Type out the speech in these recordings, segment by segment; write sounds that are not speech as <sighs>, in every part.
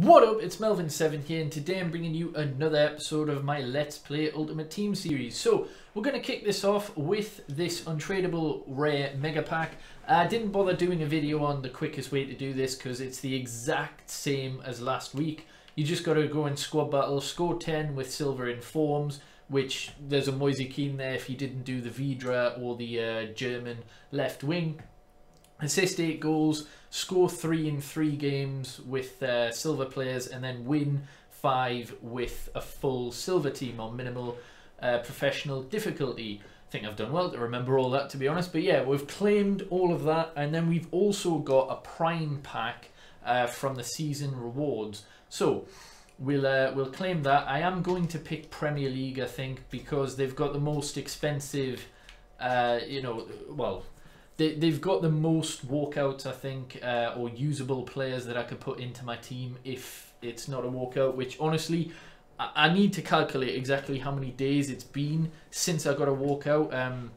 What up, it's Melvin7 here and today I'm bringing you another episode of my Let's Play Ultimate Team series. So, we're going to kick this off with this untradeable rare mega pack. I didn't bother doing a video on the quickest way to do this because it's the exact same as last week. You just got to go in squad battle, score 10 with silver in forms, which there's a Moise Kean there if you didn't do the Vydra or the uh, German left wing assist eight goals, score three in three games with uh, silver players, and then win five with a full silver team on minimal uh, professional difficulty. I think I've done well to remember all that, to be honest. But yeah, we've claimed all of that, and then we've also got a prime pack uh, from the season rewards. So we'll uh, we'll claim that. I am going to pick Premier League, I think, because they've got the most expensive. Uh, you know, well, they, they've got the most walkouts, I think, uh, or usable players that I could put into my team if it's not a walkout, which honestly, I, I need to calculate exactly how many days it's been since I got a walkout. Um,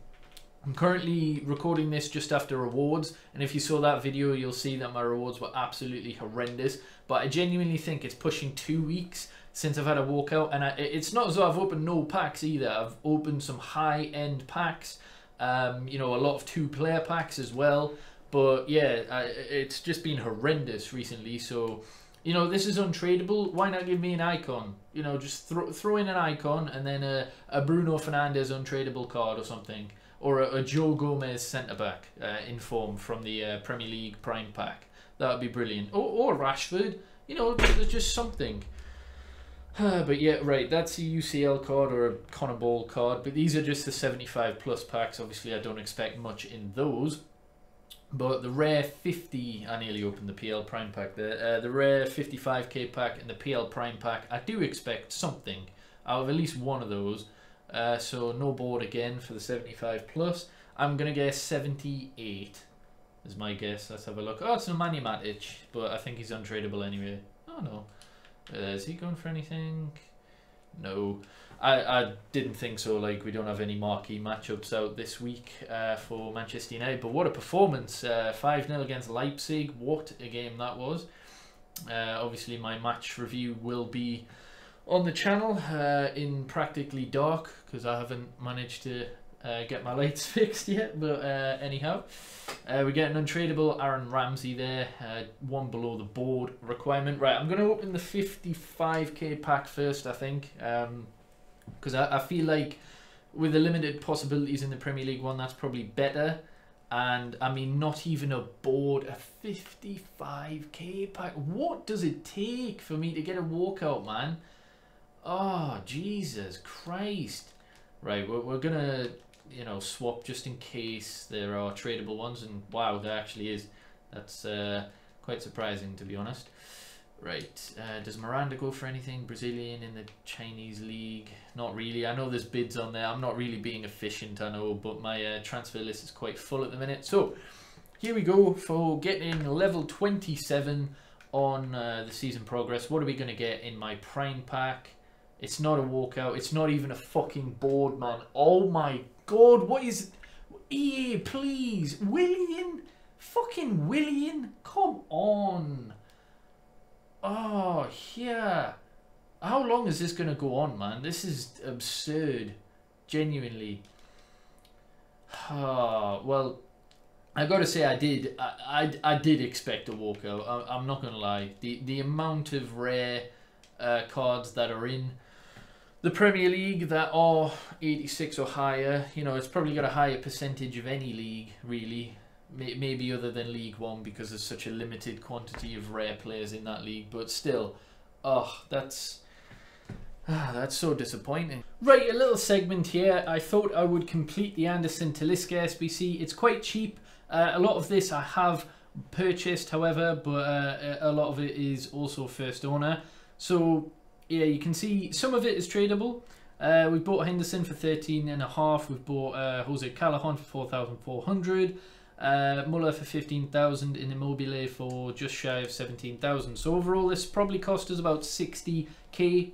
I'm currently recording this just after rewards, and if you saw that video, you'll see that my rewards were absolutely horrendous. But I genuinely think it's pushing two weeks since I've had a walkout, and I, it's not as though I've opened no packs either. I've opened some high-end packs, um, you know, a lot of two-player packs as well. But yeah, I, it's just been horrendous recently. So, you know, this is untradeable. Why not give me an icon? You know, just throw, throw in an icon and then a, a Bruno Fernandes untradeable card or something. Or a, a Joe Gomez centre-back uh, in form from the uh, Premier League Prime Pack. That would be brilliant. Or, or Rashford. You know, just something. But yeah, right, that's a UCL card or a CONMEBOL card, but these are just the 75 plus packs. Obviously, I don't expect much in those. But the rare 50, I nearly opened the PL Prime pack there. Uh, the rare 55k pack and the PL Prime pack, I do expect something out of at least one of those. Uh, so no board again for the 75 plus. I'm going to guess 78 is my guess. Let's have a look. Oh, it's Nemanja Matic, but I think he's untradeable anyway. Oh no. Uh, is he going for anything? No. I, I didn't think so. Like, we don't have any marquee matchups out this week uh, for Manchester United. But what a performance. 5 uh, 0 against Leipzig. What a game that was. Uh, obviously, my match review will be on the channel uh, in practically dark because I haven't managed to uh, get my <laughs> lights fixed yet, but uh, anyhow, uh, we get an untradeable Aaron Ramsey there, uh, one below the board requirement. Right, I'm going to open the 55k pack first, I think, because um, I, I feel like with the limited possibilities in the Premier League one, that's probably better. And I mean, not even a board, a 55k pack. What does it take for me to get a walkout, man? Oh, Jesus Christ. Right, we're, we're going to you know, swap just in case there are tradable ones. And wow, there actually is. That's uh, quite surprising, to be honest. Right, uh, does Miranda go for anything Brazilian in the Chinese league? Not really. I know there's bids on there. I'm not really being efficient, I know, but my uh, transfer list is quite full at the minute. So, here we go for getting level 27 on uh, the season progress. What are we going to get in my prime pack? It's not a walkout. It's not even a fucking board, man. Oh my god, what is... EA, please. Willian? Fucking Willian? Come on. Oh, yeah. How long is this going to go on, man? This is absurd. Genuinely. Ah, well, I got to say, I did. I, I, I did expect a walkout. I, I'm not going to lie. The the amount of rare uh, cards that are in the Premier League that are 86 or higher, you know, it's probably got a higher percentage of any league, really. Maybe other than League One because there's such a limited quantity of rare players in that league. But still, oh, that's ah, that's so disappointing. Right, a little segment here. I thought I would complete the Anderson Talisca SBC. It's quite cheap. Uh, a lot of this I have purchased, however, but uh, a lot of it is also first owner. So yeah, you can see some of it is tradable. Uh, we bought Henderson for 13 and a half. We've bought uh, Jose Callejon for 4,400. Uh, Muller for 15,000 and Immobile for just shy of 17,000. So overall, this probably cost us about 60k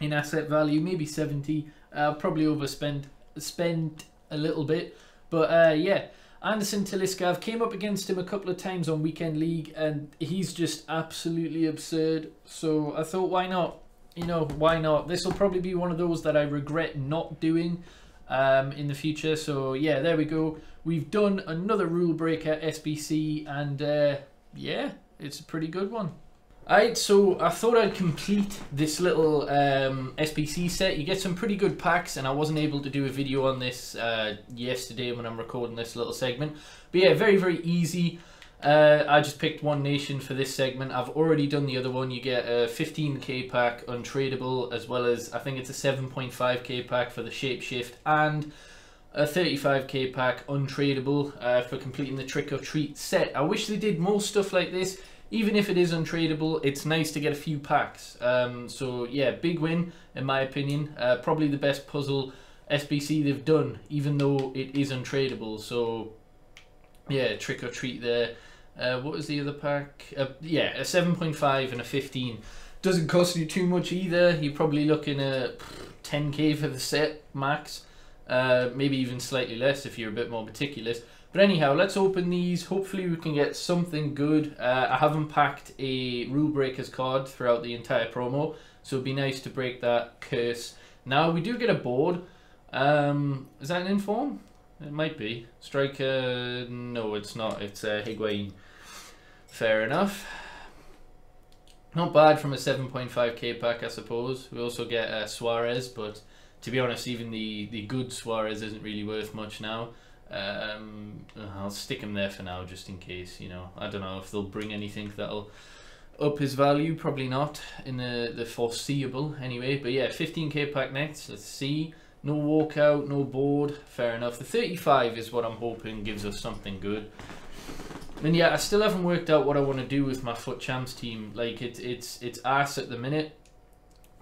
in asset value, maybe 70. Uh, probably overspent, spent a little bit. But uh, yeah, Anderson Talisca, I've came up against him a couple of times on Weekend League and he's just absolutely absurd. So I thought, why not? You know, why not? This will probably be one of those that I regret not doing um, in the future. So yeah, there we go. We've done another rule breaker SBC and uh, yeah, it's a pretty good one. Alright, so I thought I'd complete this little um, SBC set. You get some pretty good packs, and I wasn't able to do a video on this uh, yesterday when I'm recording this little segment. But yeah, very, very easy. Uh, I just picked one nation for this segment. I've already done the other one. You get a 15k pack untradeable, as well as I think it's a 7.5k pack for the shapeshift, and a 35k pack untradeable uh, for completing the trick or treat set. I wish they did more stuff like this even if it is untradeable, it's nice to get a few packs. Um, so yeah, big win in my opinion. Uh, probably the best puzzle SBC they've done, even though it is untradeable. So yeah, trick or treat there. Uh, what was the other pack? Uh, yeah, a 7.5 and a 15. Doesn't cost you too much either. You're probably looking at 10k for the set max. Uh, maybe even slightly less if you're a bit more meticulous. But anyhow, let's open these. Hopefully we can get something good. Uh, I haven't packed a Rule Breakers card throughout the entire promo, so it'd be nice to break that curse. Now, we do get a board. Um, is that an inform? It might be. Striker, no it's not. It's uh, Higuain. Fair enough. Not bad from a 7.5k pack, I suppose. We also get uh, Suarez, but to be honest, even the, the good Suarez isn't really worth much now. Um, I'll stick him there for now, just in case. You know, I don't know if they'll bring anything that'll up his value. Probably not in the the foreseeable, anyway. But yeah, 15k pack next. Let's see. No walkout, no board. Fair enough. The 35 is what I'm hoping gives us something good. And yeah, I still haven't worked out what I want to do with my foot Champs team. Like it's it's it's ass at the minute.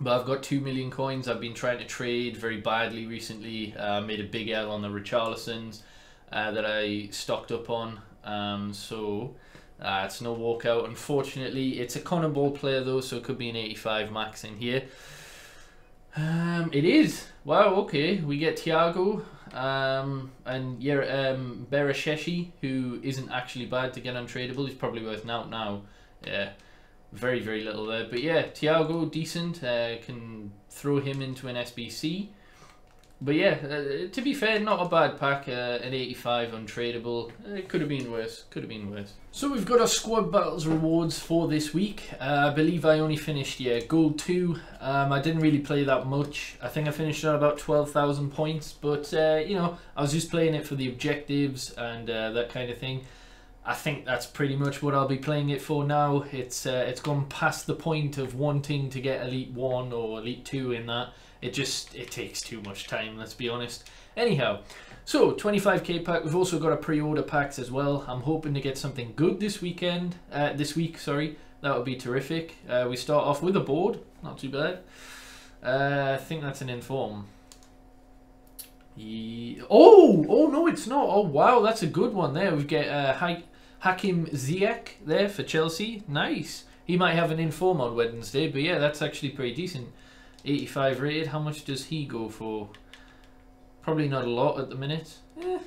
But I've got 2 million coins. I've been trying to trade very badly recently. Uh, made a big L on the Richarlisons uh, that I stocked up on. Um, so uh, it's no walkout. Unfortunately, it's a CONMEBOL player though, so it could be an 85 max in here. Um, it is. Wow, okay. We get Thiago um, and yeah, um, Bernardeschi, who isn't actually bad to get untradeable. He's probably worth now now. Yeah, very, very little there. But yeah, Thiago, decent. Uh, can throw him into an SBC. But yeah, uh, to be fair, not a bad pack. Uh, an 85 untradeable. It could have been worse. Could have been worse. So we've got our squad battles rewards for this week. Uh, I believe I only finished yeah gold two. Um, I didn't really play that much. I think I finished at about 12,000 points. But uh, you know, I was just playing it for the objectives and uh, that kind of thing. I think that's pretty much what I'll be playing it for now. It's uh, it's gone past the point of wanting to get Elite 1 or Elite 2 in that. It just, it takes too much time, let's be honest. Anyhow, so 25k pack, we've also got a pre-order packs as well. I'm hoping to get something good this weekend, uh, this week, sorry. That would be terrific. Uh, we start off with a board, not too bad. Uh, I think that's an inform. Yeah. Oh, oh no, it's not. Oh wow, that's a good one there. We get uh, ha Hakim Ziyech there for Chelsea. Nice. He might have an inform on Wednesday, but yeah, that's actually pretty decent. 85 rated. How much does he go for? Probably not a lot at the minute. Eh,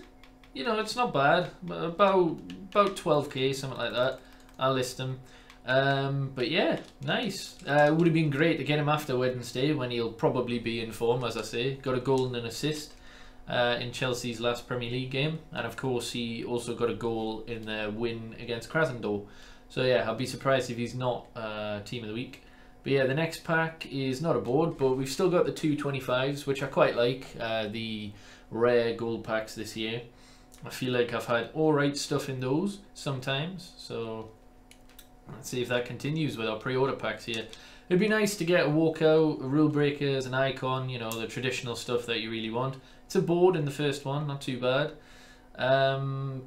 you know, it's not bad. About about 12k, something like that. I'll list him. Um, but yeah, nice. Uh, it would have been great to get him after Wednesday when he'll probably be in form, as I say. Got a goal and an assist uh, in Chelsea's last Premier League game. And of course, he also got a goal in the win against Krasnodar. So yeah, I'll be surprised if he's not uh, Team of the Week. But yeah, the next pack is not a board, but we've still got the two 25s, which I quite like. Uh, the rare gold packs this year. I feel like I've had alright stuff in those sometimes. So let's see if that continues with our pre-order packs here. It'd be nice to get a walkout, a rule breakers, an icon, you know, the traditional stuff that you really want. It's a board in the first one, not too bad. Um,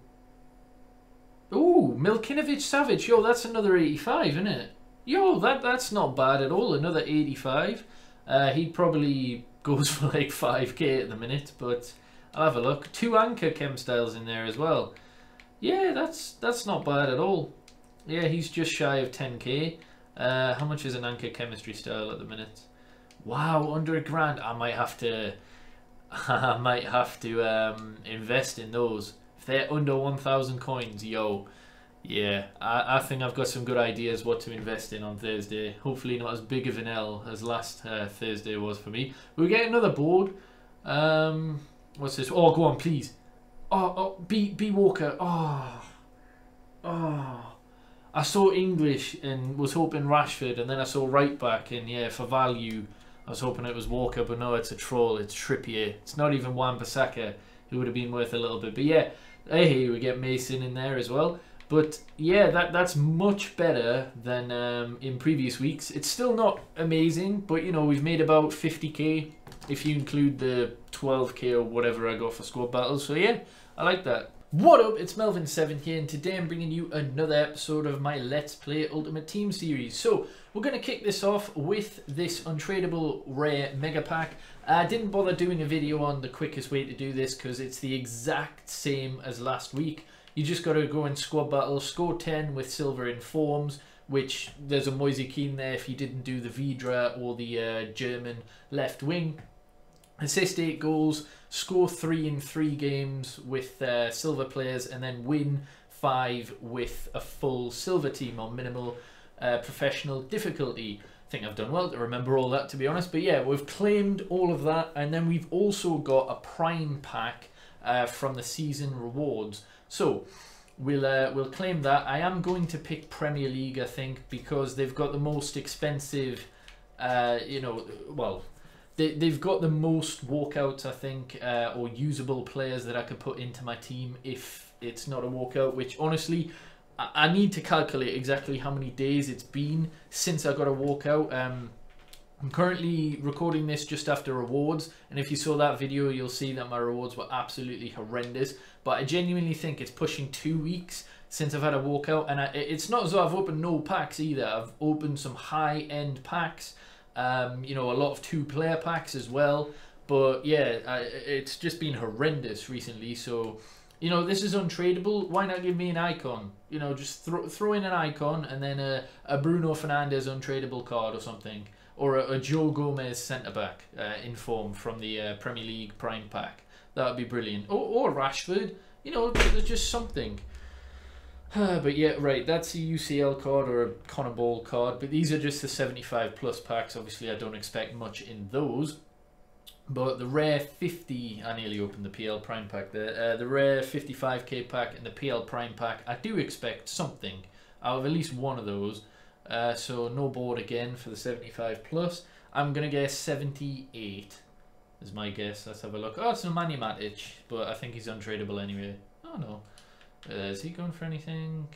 Ooh, Milinkovic Savic. Yo, that's another 85, isn't it? Yo, that that's not bad at all. Another 85. Uh, he probably <laughs> goes for like 5k at the minute, but I'll have a look. Two anchor chem styles in there as well. Yeah, that's that's not bad at all. Yeah, he's just shy of 10k. Uh, how much is an anchor chemistry style at the minute? Wow, under a grand. I might have to. <laughs> I might have to um, invest in those. If they're under 1,000 coins, yo, yeah, I, I think I've got some good ideas what to invest in on Thursday. Hopefully not as big of an L as last uh, Thursday was for me. We'll get another board. Um, what's this? Oh, go on, please. Oh, oh, B, B Walker. Oh, oh. I saw English and was hoping Rashford, and then I saw right back, and yeah, for value, I was hoping it was Walker, but no, it's a troll. It's Trippier. It's not even Wan-Bissaka, who would have been worth a little bit. But yeah, hey, we get Mason in there as well. But yeah, that that's much better than um, in previous weeks. It's still not amazing, but you know we've made about 50k if you include the 12k or whatever I got for squad battles. So yeah, I like that. What up, it's Melvin7 here and today I'm bringing you another episode of my Let's Play Ultimate Team series. So, we're going to kick this off with this untradeable rare mega pack. I didn't bother doing a video on the quickest way to do this because it's the exact same as last week. You just got to go in squad battle, score 10 with silver in forms, which there's a Moise Kean there if you didn't do the Vydra or the uh, German left wing assist eight goals, score three in three games with uh, silver players, and then win five with a full silver team on minimal uh, professional difficulty. I think I've done well to remember all that, to be honest. But yeah, we've claimed all of that, and then we've also got a prime pack uh, from the season rewards. So we'll uh, we'll claim that. I am going to pick Premier League, I think, because they've got the most expensive. Uh, you know, well, they, they've got the most walkouts, I think, uh, or usable players that I could put into my team if it's not a walkout, which honestly, I, need to calculate exactly how many days it's been since I got a walkout. Um, I'm currently recording this just after rewards, and if you saw that video, you'll see that my rewards were absolutely horrendous. But I genuinely think it's pushing two weeks since I've had a walkout, and I, it's not as though I've opened no packs either. I've opened some high-end packs, um, you know, a lot of two-player packs as well. But yeah, I, it's just been horrendous recently. So, you know, this is untradeable. Why not give me an icon? You know, just throw throw in an icon and then a, a Bruno Fernandes untradeable card or something, or a, a Joe Gomez centre back uh, in form from the uh, Premier League Prime Pack. That would be brilliant. Or, or Rashford. You know, there's just something. <sighs> but yeah, right, that's a UCL card or a CONMEBOL card, but these are just the 75 plus packs. Obviously, I don't expect much in those. But the rare 50, I nearly opened the PL Prime pack there. Uh, the rare 55k pack and the PL Prime pack, I do expect something out of at least one of those. Uh, so no board again for the 75 plus. I'm going to guess 78 is my guess. Let's have a look. Oh, it's Nemanja Matic, but I think he's untradeable anyway. Oh no. Uh, is he going for anything?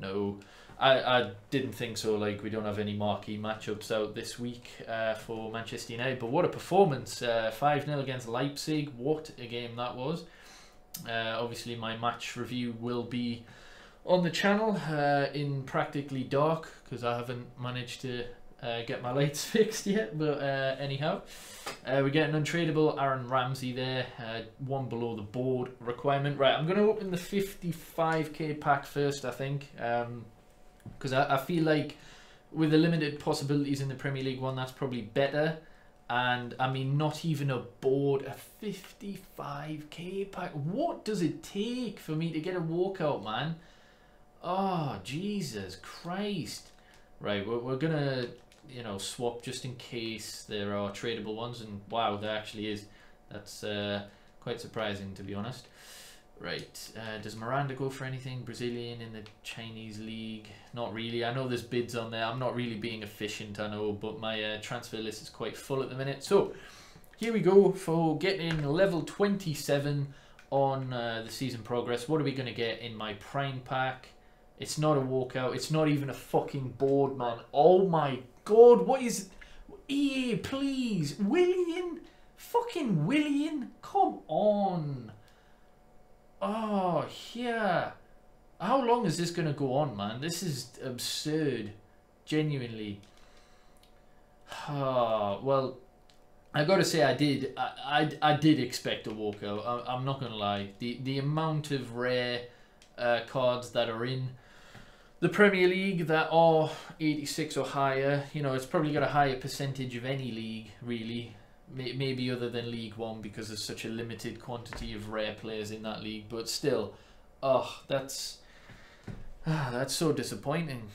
No. I, I didn't think so. Like, we don't have any marquee matchups out this week uh, for Manchester United. But what a performance. 5 uh, 0 against Leipzig. What a game that was. Uh, obviously, my match review will be on the channel uh, in practically dark because I haven't managed to uh, get my <laughs> lights fixed yet. But uh, anyhow, uh, we get an untradeable Aaron Ramsey there, uh, one below the board requirement. Right, I'm going to open the 55k pack first, I think, because um, I, I feel like with the limited possibilities in the Premier League one, that's probably better. And I mean, not even a board, a 55k pack. What does it take for me to get a walkout, man? Oh, Jesus Christ. Right, we're, we're gonna you know, swap just in case there are tradable ones. And wow, there actually is. That's uh, quite surprising, to be honest. Right, uh, does Miranda go for anything? Brazilian in the Chinese league? Not really. I know there's bids on there. I'm not really being efficient, I know, but my uh, transfer list is quite full at the minute. So, here we go for getting level 27 on uh, the season progress. What are we going to get in my prime pack? It's not a walkout. It's not even a fucking board, man. Oh my god, what is... EA, please. Willian? Fucking Willian? Come on. Oh, yeah. How long is this going to go on, man? This is absurd. Genuinely. Ah, well, I got to say, I did. I, I, I did expect a walkout. I, I'm not going to lie. The the amount of rare uh, cards that are in the Premier League that are 86 or higher, you know, it's probably got a higher percentage of any league, really. Maybe other than League One because there's such a limited quantity of rare players in that league. But still, oh, that's ah, that's so disappointing.